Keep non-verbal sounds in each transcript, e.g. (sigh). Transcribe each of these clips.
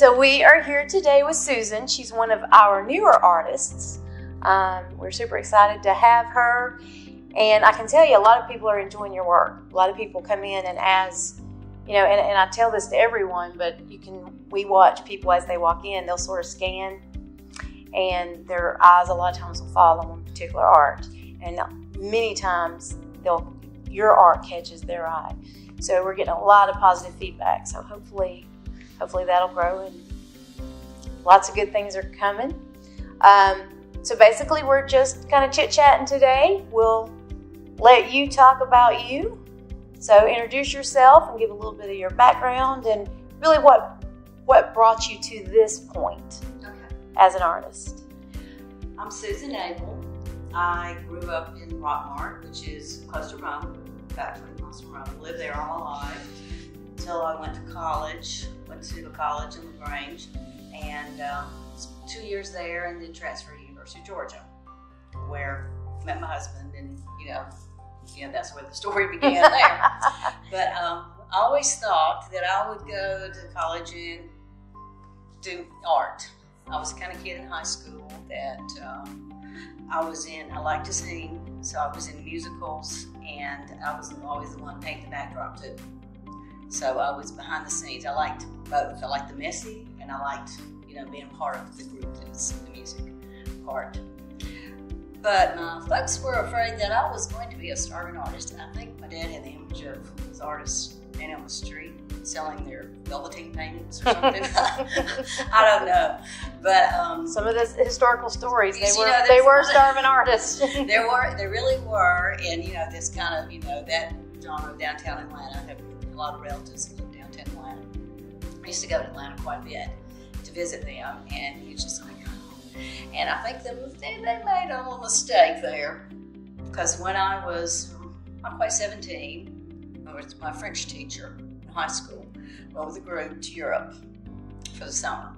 So we are here today with Susan. She's one of our newer artists. Um, we're super excited to have her. And I can tell you, a lot of people are enjoying your work. A lot of people come in and as, you know, and, and I tell this to everyone, but you can, we watch people as they walk in, they'll sort of scan and their eyes a lot of times will fall on one particular art. And many times they'll, your art catches their eye. So we're getting a lot of positive feedback. So hopefully, hopefully that'll grow and lots of good things are coming. Um, so basically, we're just kind of chit chatting today. We'll let you talk about you. So introduce yourself and give a little bit of your background and really what what brought you to this point okay. as an artist. I'm Susan Abell. I grew up in Rockmart, which is close to Rome, about 20 miles from Rome. Lived there all my life until I went to college. Went to a college in LaGrange and um, two years there and then transferred to University of Georgia, where I met my husband and you know, you know that's where the story (laughs) began there. but um, I always thought that I would go to college and do art. I was the kind of kid in high school that um, I was in. I liked to sing, so I was in musicals, and I was always the one painting the backdrop too. So I was behind the scenes. I liked both. I liked the messy, and I liked you know being part of the group that's the music part. But my folks were afraid that I was going to be a starving artist. And I think my dad had the image of these artists standing on the street selling their velveteen paintings or something. (laughs) (laughs) I don't know, but um, some of the historical stories they were know, they were starving artists. (laughs) there were, they really were, and you know this kind of you know that genre of downtown Atlanta. Lot of relatives who live downtown Atlanta. I used to go to Atlanta quite a bit to visit them, and it's just like, and I think they, they made a little mistake there because when I was not quite 17, I was my French teacher in high school, went with a group to Europe for the summer.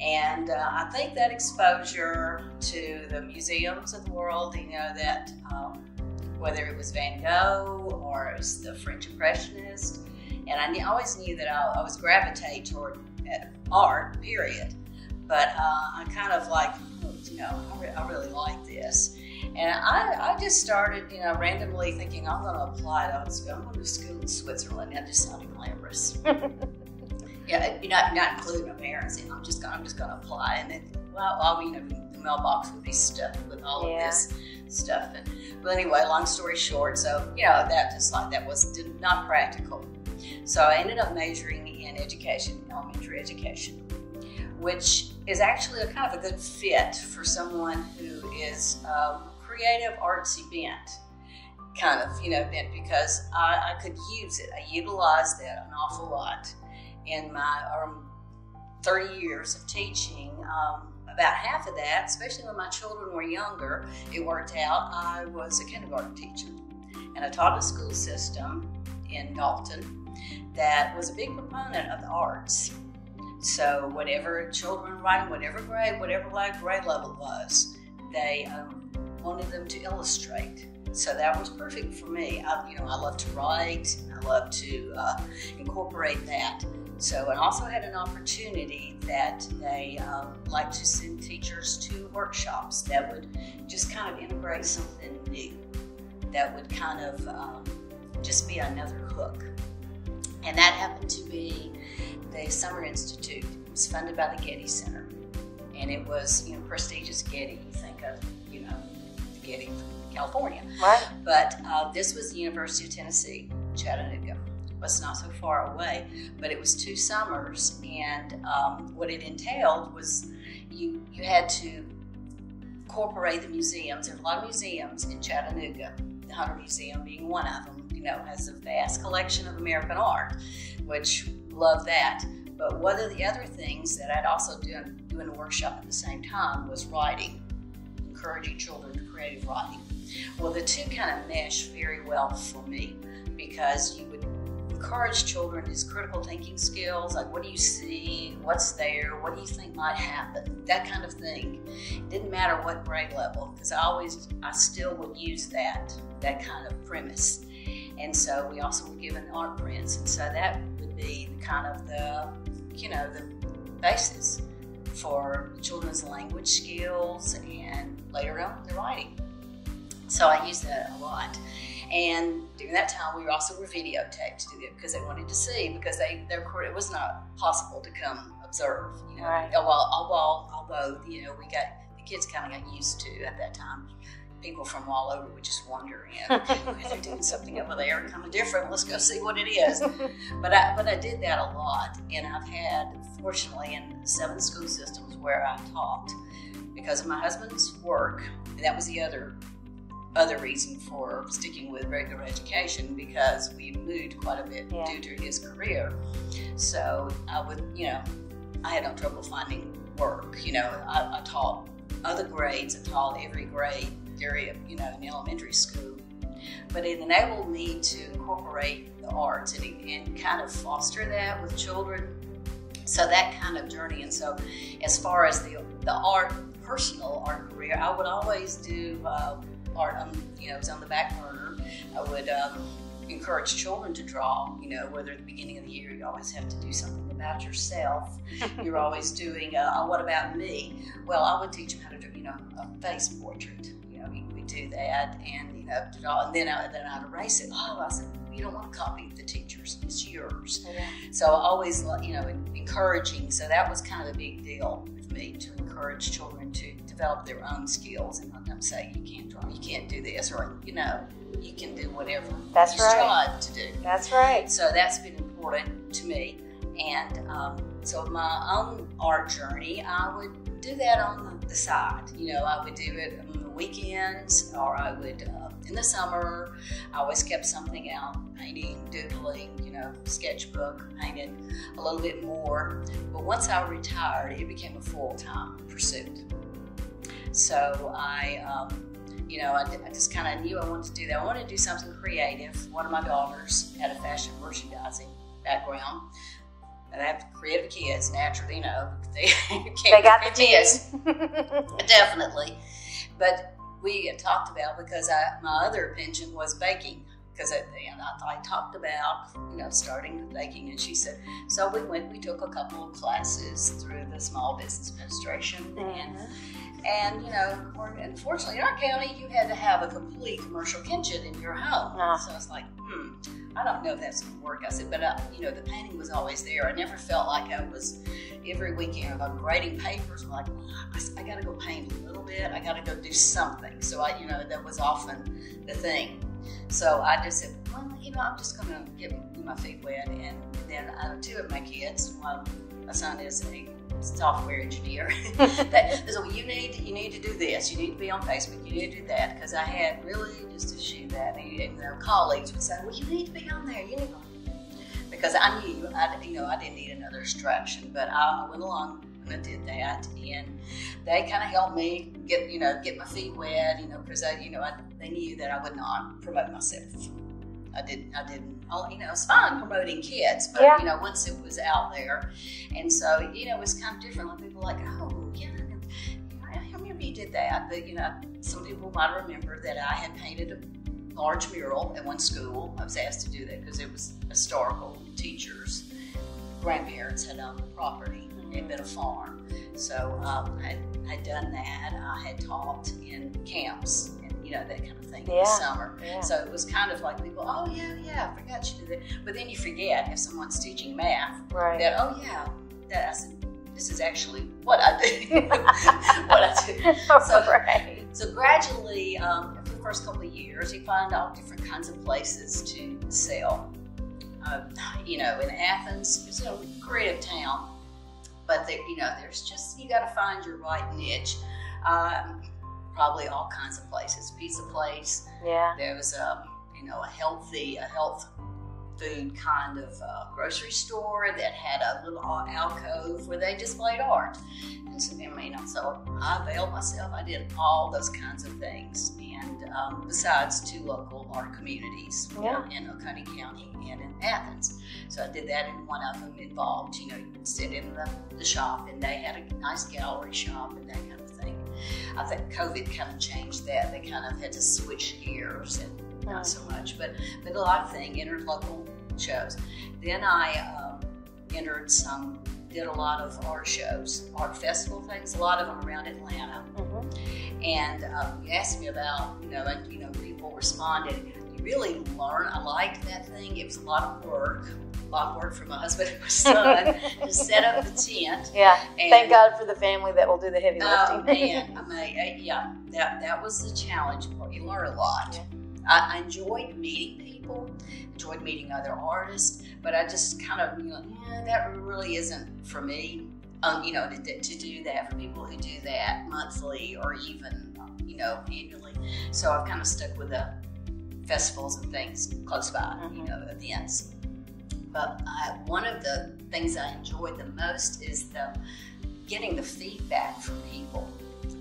And uh, I think that exposure to the museums of the world, you know, that um, whether it was Van Gogh or it was the French Impressionist, and I always knew that I, I was gravitate toward art, period. But uh, I kind of like, you know, I, re- I really like this. And I, I just started, you know, randomly thinking I'm going to apply to school. I'm going to school in Switzerland. That just sounded glamorous. (laughs) yeah, you're not, not including my parents in. I'm just going, I'm just going to apply. And then, well, well, you know, the mailbox would be stuffed with all yeah. of this stuff. And, but anyway, long story short, so you know, that just like that was not practical. So I ended up majoring in education, elementary education, which is actually a kind of a good fit for someone who is um, creative artsy bent kind of you know bent because I, I, could use it. I utilized that an awful lot in my um, 30 years of teaching. Um, about half of that, especially when my children were younger, it worked out. I was a kindergarten teacher, and I taught in a school system in Dalton that was a big proponent of the arts. So whatever children writing, whatever grade, whatever grade level was, they um, wanted them to illustrate. So that was perfect for me. I, you know, I love to write. I love to uh, incorporate that. So, and also had an opportunity that they um, like to send teachers to workshops that would just kind of integrate something new. That would kind of um, just be another hook. And that happened to be the Summer Institute. It was funded by the Getty Center. And it was, you know, prestigious Getty. You think of, you know, getting from California. Right. But uh, this was the University of Tennessee, Chattanooga. It was not so far away, but it was two summers, and um, what it entailed was you you had to incorporate the museums. There's a lot of museums in Chattanooga. Hunter Museum being one of them. You know, has a vast collection of American art, which love that. But one of the other things that I'd also do doing a workshop at the same time was writing, encouraging children to creative writing. Well, the two kind of mesh very well for me because you would encourage children these critical thinking skills like what do you see what's there what do you think might happen that kind of thing it didn't matter what grade level because i always i still would use that that kind of premise and so we also were given art prints and so that would be the kind of the you know the basis for children's language skills and later on the writing. So I use that a lot. And during that time, we also were videotaped to do it because they wanted to see because they their it was not possible to come observe. You know, Right. while, although although you know we got the kids kind of got used to at that time. People from all over would just wonder, you know, they're doing something over there, kind of different. Let's go see what it is. (laughs) But I, but I did that a lot, and I've had, fortunately, in seven school systems where I taught because of my husband's work. And that was the other other reason for sticking with regular education because we moved quite a bit Yeah. due to his career. So I would, you know, I had no trouble finding work. You know, I, I taught other grades. I taught every grade area, you know, in elementary school. But it enabled me to incorporate the arts and, and kind of foster that with children. So that kind of journey. And so, as far as the the art, personal art career, I would always do uh, art. Um, you know, it was on the back burner. I would um, encourage children to draw. You know, whether at the beginning of the year you always have to do something about yourself. (laughs) You're always doing, uh, oh, what about me? Well, I would teach them how to do, you know, a face portrait. You know, we, we do that, and you know, draw, and then I, then I'd erase it. Oh, I said, you don't want to copy the teachers; it's yours. Yeah. So always, you know, encouraging. So that was kind of a big deal with me to encourage children to develop their own skills and let them say, you can't draw, you can't do this, or you know, you can do whatever That's right. strive to do. That's right. So that's been important to me. And um, so my own art journey, I would do that on the side. You know, I would do it on the weekends, or I would uh, in the summer. I always kept something out, painting, doodling, you know, sketchbook, painted a little bit more. But once I retired, it became a full time pursuit. So I, um, you know, I, I just kind of knew I wanted to do that. I wanted to do something creative. One of my daughters had a fashion merchandising background. And I have creative kids, naturally, you know, (laughs) they can't They got the kids. Definitely. But we had talked about because I, my other penchant was baking. Because I, and I, I talked about, you know, starting baking, and she said, so we went. We took a couple of classes through the Small Business Administration, and Mhm. And you know, unfortunately, in our county, you had to have a complete commercial kitchen in your home. Ah. So I was like, hmm, I don't know if that's going to work. I said, but uh, you know, the painting was always there. I never felt like I was every weekend. I'm grading papers, I'm like, I, I got to go paint a little bit. I got to go do something. So I, you know, that was often the thing. So I just said, well, you know, I'm just going to get my feet wet. And then uh, two of my kids, my son is a software engineer. (laughs) (laughs) that, well, you need you need to do this. You need to be on Facebook. You need to do that because I had really just to shoot that. And, their colleagues would say, well, you need to be on there. You need to. Because I knew, I, you know, I didn't need another distraction. But I, I went along and I did that, and they kind of helped me get, you know, get my feet wet. You know, because I, you know, I, they knew that I would not promote myself. I didn't. I didn't. You know, it's fine promoting kids, but Yeah. you know, once it was out there, and so you know, it was kind of different. Like people were like, oh, yeah, I remember you did that. But you know, some people might remember that I had painted a large mural at one school. I was asked to do that because it was historical. Teachers, grandparents had owned the property. It had been a farm, so um, I had done that. I had taught in camps you know that kind of thing in the summer. Yeah. So it was kind of like people, oh yeah, yeah, I forgot you did that. But then you forget if someone's teaching math Right. that oh yeah, that I said, this is actually what I do. (laughs) what I do. (laughs) So- right. So gradually, um, for the first couple of years, you find all different kinds of places to sell. Uh, you know, in Athens, it's a creative town, but there, you know, there's just you got to find your right niche. Um, probably all kinds of places. Pizza place. Yeah. There was a you know a healthy a health food kind of uh, grocery store that had a little alcove where they displayed art. And so, I mean, so I availed myself. I did all those kinds of things. And um, besides two local art communities Yeah. in Oconee County and in Athens. So I did that, and one of them involved, you know, you could sit in the, the shop, and they had a nice gallery shop and that kind of. I think COVID kind of changed that. They kind of had to switch gears and not so much, but but a lot of thing entered local shows. Then I um, entered some did a lot of art shows, art festival things, a lot of them around Atlanta. Mm-hmm. And um, you asked me about, you know, and you know, people responded. You really learn. I liked that thing. It was a lot of work, a lot of work for my husband and my son to set up the tent. Yeah. And, Thank God for the family that will do the heavy lifting. Oh man, (laughs) I mean, yeah, that that was the challenge. You learn a lot. I, I enjoyed meeting people, enjoyed meeting other artists, but I just kind of, you know, yeah, that really isn't for me. Um, you know, to, to do that for people who do that monthly or even, you know, annually. So I've kind of stuck with the festivals and things close by, you Mhm. know, events. But I, one of the things I enjoyed the most is the getting the feedback from people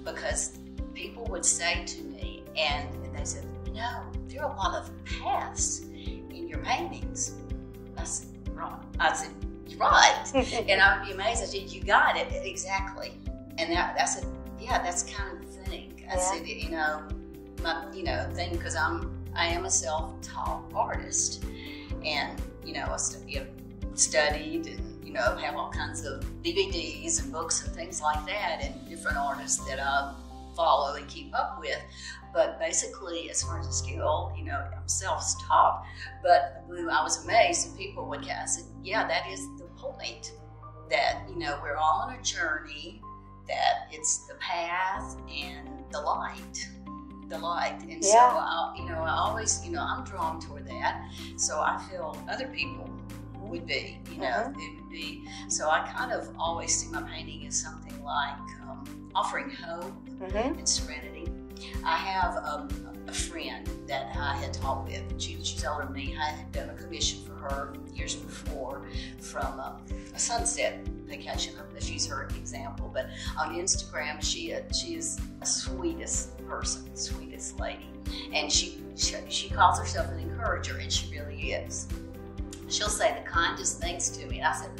because people would say to me, and they said, you know, there are a lot of paths in your paintings. I said, right. I said, you're right. (laughs) and I would be amazed. I said, you got it exactly. And that, I said, yeah, that's kind of the thing. I Yeah. said, you know, my, you know, thing because I'm, I am a self-taught artist, and you know, I stu- studied and you know have all kinds of DVDs and books and things like that, and different artists that I follow and keep up with. But basically, as far as the skill, you know, I'm self-taught. But when I was amazed, and people would I said, "Yeah, that is the point. That you know, we're all on a journey. That it's the path and the light." The light, and so Yeah. I, you know, I always, you know, I'm drawn toward that. So I feel other people would be, you know, Mhm. it would be. So I kind of always see my painting as something like um, offering hope Mhm. and serenity. I have um, a friend that I had talked with. She, she's older than me. I had done a commission for her years before from uh, a sunset vacation. Going her example, but on Instagram, she uh, she is the sweetest person, sweetest lady, and she, she she calls herself an encourager, and she really is. She'll say the kindest things to me. And I said,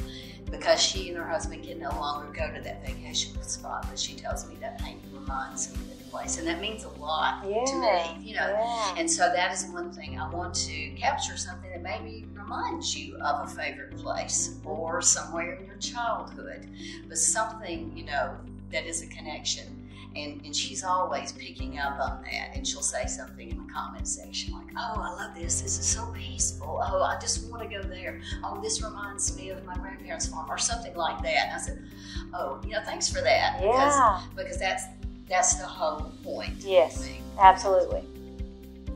because she and her husband can no longer go to that vacation spot, but she tells me that painting reminds me of the place, and that means a lot Yeah. to me. You know, Yeah. and so that is one thing I want to capture something that maybe reminds you of a favorite place or somewhere in your childhood, but something, you know, that is a connection. And, and she's always picking up on that, and she'll say something in the comment section like, "Oh, I love this. This is so peaceful. Oh, I just want to go there. Oh, this reminds me of my grandparents' farm, or something like that." And I said, "Oh, you know, thanks for that, because Yeah. because that's that's the whole point." Yes. Absolutely.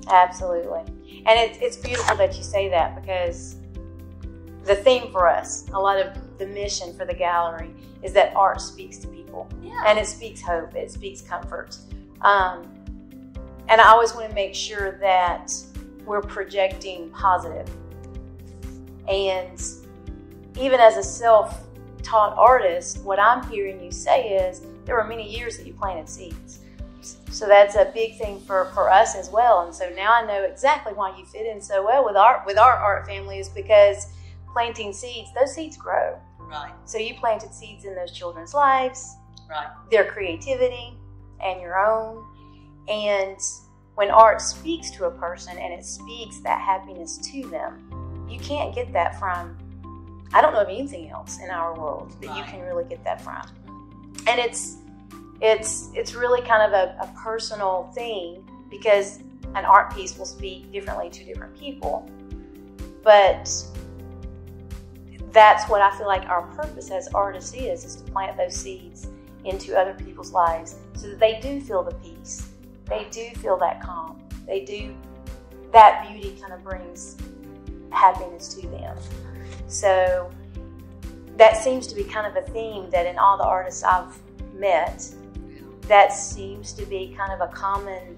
Absolutely. And it's, it's beautiful that you say that because the theme for us, a lot of the mission for the gallery, is that art speaks to people Yeah. and it speaks hope, it speaks comfort. Um, and I always want to make sure that we're projecting positive. And even as a self taught artist, what I'm hearing you say is there were many years that you planted seeds. So that's a big thing for, for us as well. And so now I know exactly why you fit in so well with our with our art family is because planting seeds, those seeds grow. Right. So you planted seeds in those children's lives, Right. their creativity and your own. And when art speaks to a person and it speaks that happiness to them, you can't get that from I don't know of anything else in our world that you can really get that from. And it's it's it's really kind of a, a personal thing because an art piece will speak differently to different people. But that's what I feel like our purpose as artists is, is to plant those seeds into other people's lives so that they do feel the peace. They do feel that calm. They do, that beauty kind of brings happiness to them. So that seems to be kind of a theme that in all the artists I've met, that seems to be kind of a common,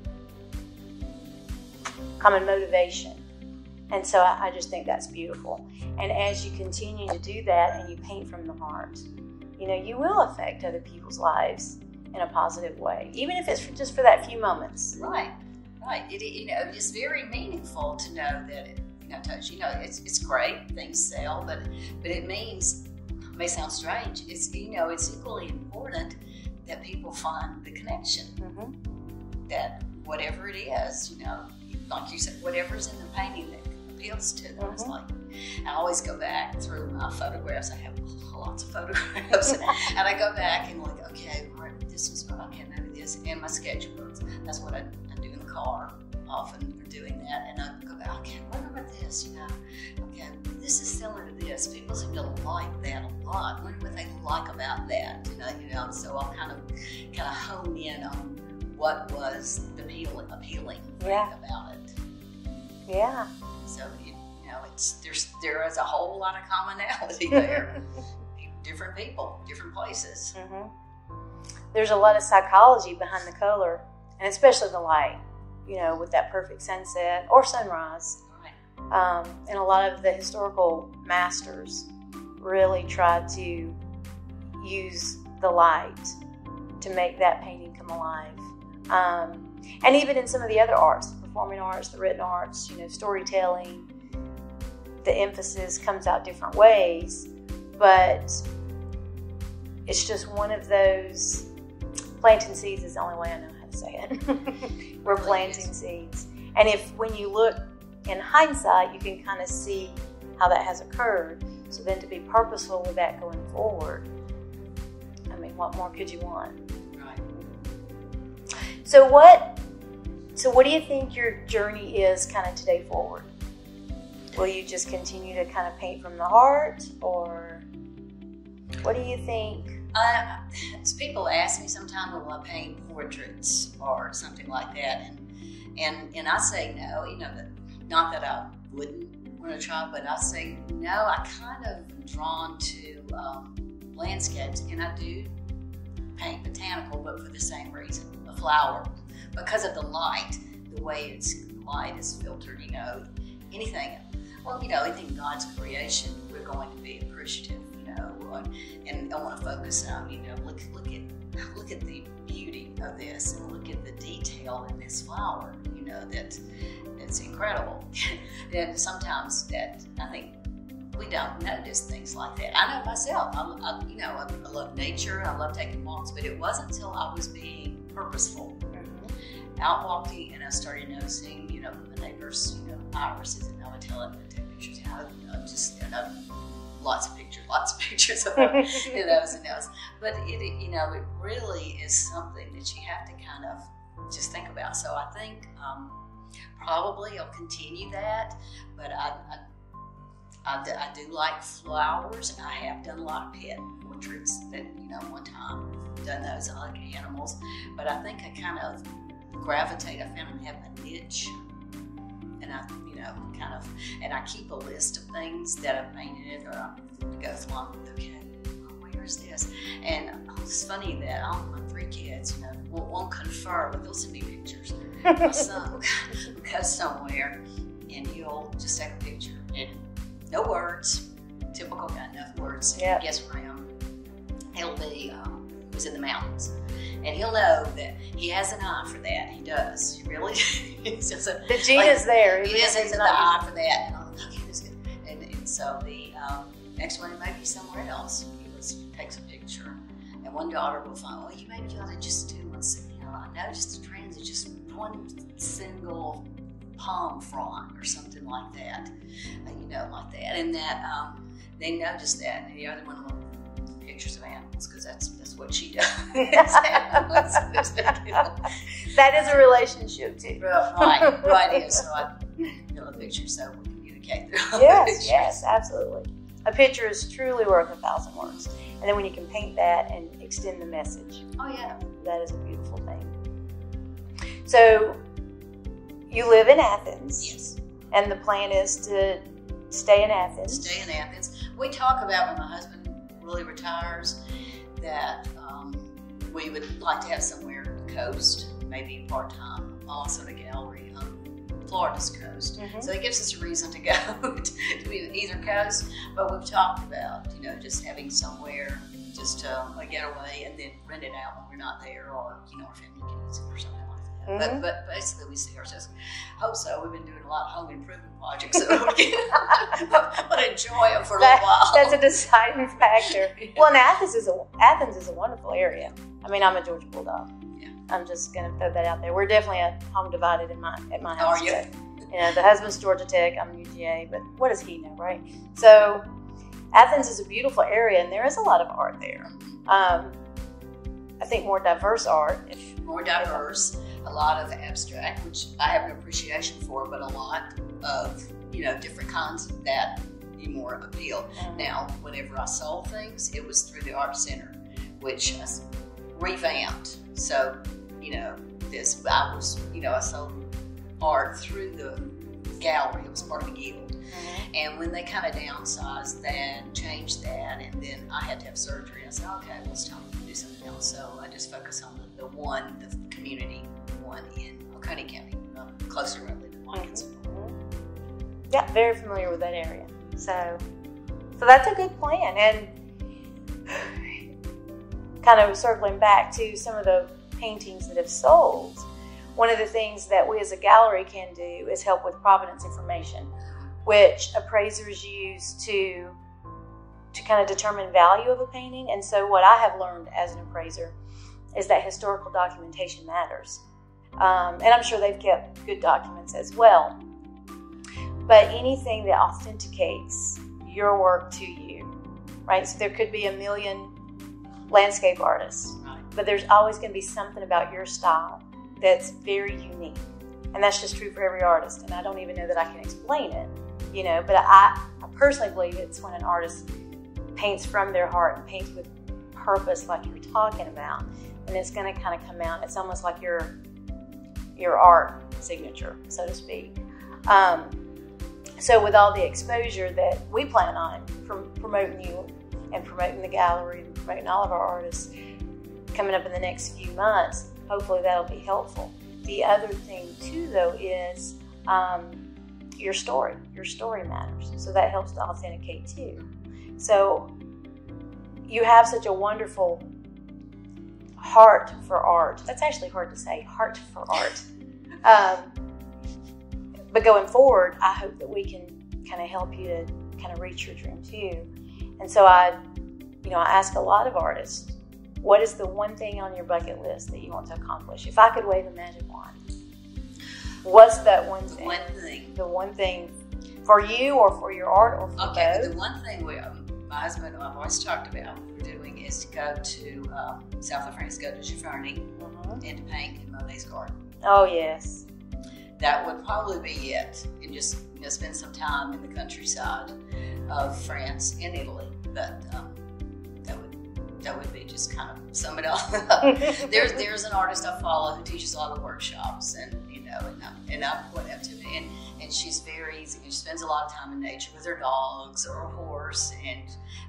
common motivation. And so I, I just think that's beautiful. And as you continue to do that and you paint from the heart, you know, you will affect other people's lives in a positive way, even if it's for, just for that few moments. Right, right. It, you know, it's very meaningful to know that it, you know, touch. You know, it's it's great things sell, but but it means it may sound strange. It's you know, it's equally important that people find the connection. hmm That whatever it is, you know, like you said, whatever's in the painting that appeals to them. It's Mhm. like I always go back through my photographs. I have lots of photographs, (laughs) and I go back and like, okay, right, this was what I can do this, and my sketchbooks. That's what I, I do in the car. Often for doing that, and I go back. Okay, what about this? You know, okay, this is similar to this. People seem to like that a lot. What do they like about that. You know, you know. So I'll kind of kind of hone in on what was the appealing, appealing thing Yeah. about it. Yeah. So you, you know, it's there's there is a whole lot of commonality (laughs) there. different people, different places. hmm There's a lot of psychology behind the color, and especially the light. You know, with that perfect sunset or sunrise. Right. Um, and a lot of the historical masters really tried to use the light to make that painting come alive. Um, and even in some of the other arts, performing arts, the written arts, you know, storytelling, the emphasis comes out different ways, but it's just one of those planting seeds is the only way I know how to say it. (laughs) We're planting seeds. And if when you look in hindsight, you can kind of see how that has occurred. So then to be purposeful with that going forward, I mean, what more could you want? Right. So what? So what do you think your journey is, kind of today forward? Will you just continue to kind of paint from the heart, or what do you think? Uh, people ask me sometimes, "Will I paint portraits or something like that?" And and and I say no. You know, not that I wouldn't want to try, but I say no. I kind of am drawn to um, landscapes, and I do paint botanical, but for the same reason, a flower, because of the light, the way it's light is filtered. You know, anything. Well, you know, anything God's creation, we're going to be appreciative. You know, and I want to focus on, you know, look look at look at the beauty of this and look at the detail in this flower. You know that it's incredible. (laughs) and sometimes that I think we don't notice things like that. I know myself. I, I you know I, I love nature. I love taking walks, but it wasn't until I was being purposeful out walking and I started noticing, you know, the neighbors, you know, irises and I would tell them to take pictures. You know, you know just you know, lots of pictures, lots of (laughs) pictures of them, (laughs) you know, those and those. But it, it, you know, it really is something that you have to kind of just think about. So I think um, probably I'll continue that, but I, I I do, I do like flowers. I have done a lot of pet portraits that, you know, one time done those. I like animals. But I think I kind of gravitate. I found I have a niche. And I, you know, kind of, and I keep a list of things that I've painted or I go along with, okay, where's this? And it's funny that all my three kids, you know, won't, won't confer, but they'll send me pictures. My (laughs) son (laughs) will go somewhere and he'll just take a picture and no words, typical guy, no words. Yep. Guess where I am? He'll be, um, he in the mountains. And he'll know that he has an eye for that. He does. He really (laughs) He's just a, The gene Like, is there. he he's has an eye for that. And I'm like, okay, that's good. And, and so the um, next one may be somewhere else. He was, takes a picture. And one daughter will find, well, you maybe ought to just do one, si- you know, I know just the trends is just one single palm frond or something like that. Uh, you know, like that. And that um, they notice that. And the other one will pictures of animals because that's that's what she (laughs) does. (laughs) That is a relationship too. right, right. Is so I a picture so we communicate through Yes, yes, absolutely. A picture is truly worth a thousand words. And then when you can paint that and extend the message, Oh yeah. that is a beautiful thing. So you live in Athens, Yes. and the plan is to stay in Athens. Stay in Athens. We talk about when my husband really retires that um, we would like to have somewhere on the coast, maybe part time, also a gallery on Florida's coast. Mhm. So it gives us a reason to go (laughs) to either coast. But we've talked about, you know, just having somewhere just to a getaway and then rent it out when we're not there or, you know, our family can use it or something Mhm. But, but basically, we see ourselves. Hope so. We've been doing a lot of home improvement projects, so but (laughs) enjoy them for a That- while. That's a deciding factor. (laughs) Well, and Athens is a Athens is a wonderful area. I mean, I'm a Georgia Bulldog. Yeah. I'm just gonna throw that out there. We're definitely a home divided in my at my house. Are you? but, you know, the husband's Georgia Tech, I'm UGA, but what does he know, right? So Athens is a beautiful area, and there is a lot of art there. Um, I think more diverse art. If More diverse, a lot of abstract, which I have an appreciation for, but a lot of you know different kinds of that be more appeal. Now, whenever I sold things, it was through the art center, which I revamped. So, you know, this I was, you know, I sold art through the gallery. It was part of a guild. Mhm. And when they kind of downsized that, changed that, and then I had to have surgery, I said, okay, well, it's time to do something else. So I just focus on the, the one, the community one in Oconee County, uh, closer where I live in Watkinsville. Yeah, very familiar with that area. So, so that's a good plan. And (sighs) kind of circling back to some of the paintings that have sold, one of the things that we as a gallery can do is help with provenance information, which appraisers use to to kind of determine value of a painting. And so, what I have learned as an appraiser is that historical documentation matters. Um, and I'm sure they've kept good documents as well but anything that authenticates your work to you, right? So there could be a million landscape artists, Right. but there's always going to be something about your style that's very unique. And that's just true for every artist. And I don't even know that I can explain it, you know, but I, I personally believe it's when an artist paints from their heart and paints with purpose, like you're talking about, and it's going to kind of come out. It's almost like your your art signature, so to speak. Um, so with all the exposure that we plan on from promoting you and promoting the gallery and promoting all of our artists coming up in the next few months, hopefully that'll be helpful. The other thing too, though, is um, your story. Your story matters, so that helps to authenticate too. So you have such a wonderful heart for art. That's actually hard to say. Heart for art. Um, but going forward, I hope that we can kind of help you to kind of reach your dream too. And so I, you know, I ask a lot of artists, what is the one thing on your bucket list that you want to accomplish? If I could wave a magic wand, what's that one The thing? one thing, The one thing for you or for your art or for okay, both? the one thing we, um, my husband and I've always talked about doing is to go to um, south of France, go to Giverny Mhm. and to paint in Monet's garden. Oh yes. that would probably be it and just you know, spend some time in the countryside of France and Italy. But um, that would be just kind of sum it all up. (laughs) there's there's an artist I follow who teaches a lot of workshops and you know and I, and I went up to it and and she's very easy. She spends a lot of time in nature with her dogs or a horse and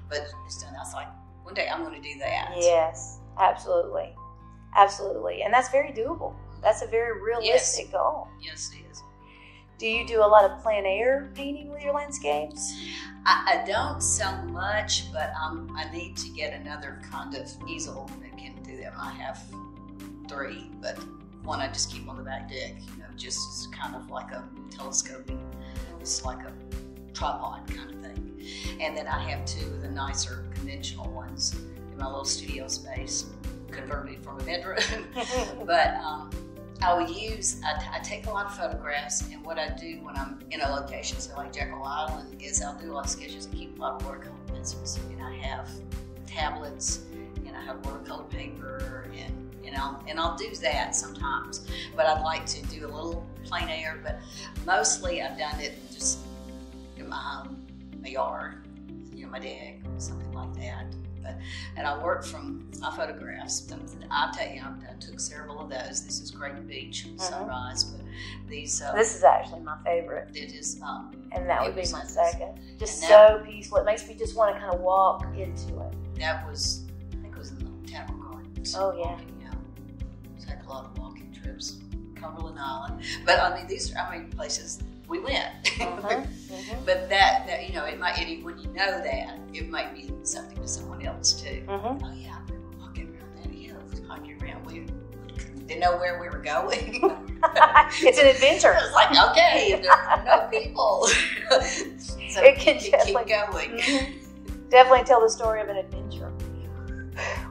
but it's done. I was like one day I'm going to do that. Yes, absolutely. Absolutely. And that's very doable. That's a very realistic goal. Yes, it is. Do you do a lot of plein air painting with your landscapes? I, I don't so much, but um, I need to get another kind of easel that can do that. I have three, but one I just keep on the back deck, you know, just kind of like a telescoping, it's like a tripod kind of thing. And then I have two of the nicer conventional ones in my little studio space, converted from a bedroom. (laughs) but um, I will use, I, take a lot of photographs, and what I do when I'm in a location, so like Jekyll Island, is I'll do a lot of sketches and keep a lot of watercolor pencils. And I have tablets, and I have watercolor paper, and and I'll and I'll do that sometimes. But I'd like to do a little plein air, but mostly I've done it just in my home, my yard, you know, my deck, something like that. But and I work from my photographs. I'll tell you, I took several of those. This is Great Beach sunrise, but these uh, This is actually my favorite, it is um, and that would be my second. Just so peaceful. It makes me just want to kind of walk into it. that was I think it was in the Botanical Gardens. Oh, yeah. Walking, yeah. Take a lot of walking trips, Cumberland Island. But I mean, these are I mean places we went. Mhm, mhm, But that, that you know, it might it, when you know that, it might be something to someone else too. mhm. Oh yeah, we were walking around that hill, hiking around. We didn't know where we were going. (laughs) (laughs) it's an adventure. It's like, okay, (laughs) there are no people. so It can you keep definitely- going. Definitely tell the story of an adventure.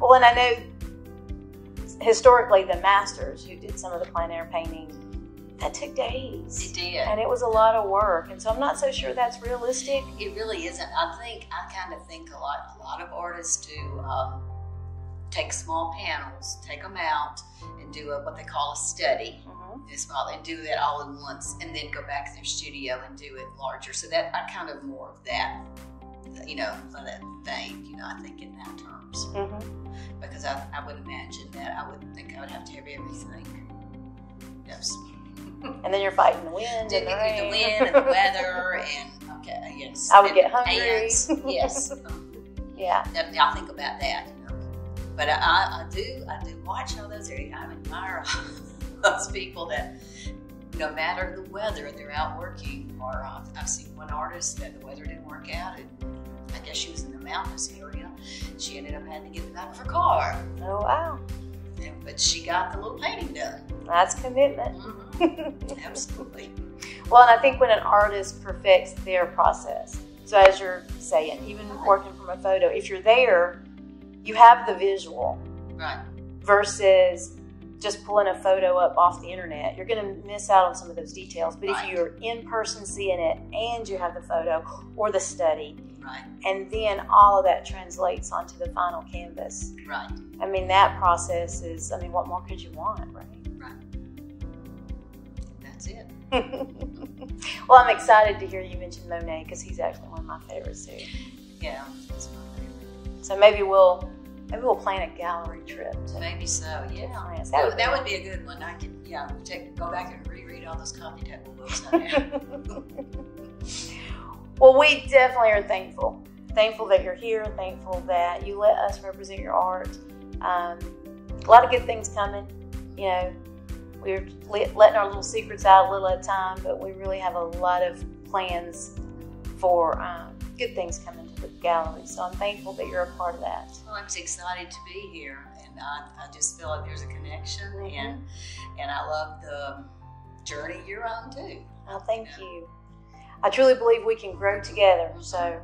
Well, and I know historically the masters who did some of the plein air painting that took days. It did. And it was a lot of work. And so I'm not so sure that's realistic. It really isn't. I think I kind of think a lot. A lot of artists do um, take small panels, take them out, and do a, what they call a study. Mm-hmm. This small and do that all at once, and then go back to their studio and do it larger. So that I kind of more of that, you know, that thing. You know, I think in that terms Mm-hmm. because I, I would imagine that I would think I would have to have everything. Yes. (laughs) And then you're fighting the wind the, and the rain. the wind and the (laughs) weather and okay, yes. I would And get hungry. ants, yes. (laughs) yeah. Definitely, I'll think about that. You know. But I, I, I do, I do watch all those. I admire those people that, no matter the weather, they're out working. Or uh, I've seen one artist that the weather didn't work out, and I guess she was in the mountainous area. She ended up having to get in the back of her car, Oh, wow. But she got the little painting done. That's commitment. Mhm, (laughs) Absolutely. Well, and I think when an artist perfects their process, so as you're saying, even working from a photo, if you're there, you have the visual Right. versus just pulling a photo up off the internet. You're going to miss out on some of those details. But Right. if you're in person seeing it and you have the photo or the study, Right. and then all of that translates onto the final canvas, Right. I mean, that process is, I mean, what more could you want, right? Right. That's it. (laughs) well, I'm excited to hear you mention Monet because he's actually one of my favorites too. Yeah. That's my favorite. So maybe we'll maybe we'll plan a gallery trip to, Maybe so. Yeah. France. That, would, be that would be a good one. I could, yeah, take go back and reread all those coffee table books I have. (laughs) well, we definitely are thankful. Thankful that you're here. Thankful that you let us represent your art. Um, a lot of good things coming. You know, we're letting our little secrets out a little at a time, but we really have a lot of plans for um, good things coming to the gallery. So I'm thankful that you're a part of that. well, I'm just excited to be here, and I, I just feel like there's a connection, Mhm. and and I love the journey you're on too. Oh, thank you. I truly believe we can grow together. So,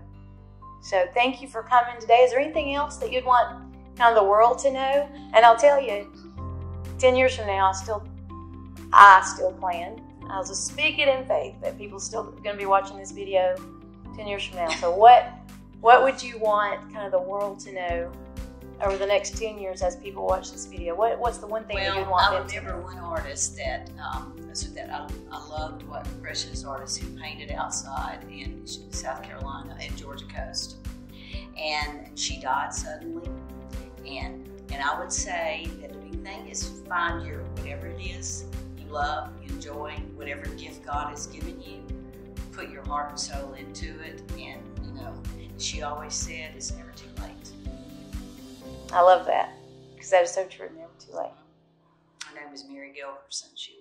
so thank you for coming today. Is there anything else that you'd want kind of the world to know? And I'll tell you, ten years from now, I still, I still plan. I'll just speak it in faith that people still going to be watching this video ten years from now. So, what, what would you want kind of the world to know over the next ten years as people watch this video? What, what's the one thing that you'd Well, want I them to know? remember one artist that um, that I, I loved what precious artist who painted outside in South Carolina and Georgia coast, and she died suddenly. And and I would say that the big thing is find your whatever it is you love, you enjoy, whatever gift God has given you, put your heart and soul into it, and you know. She always said it's never too late. I love that because that is so true. Never too late. Her name is Mary Gilberson. She.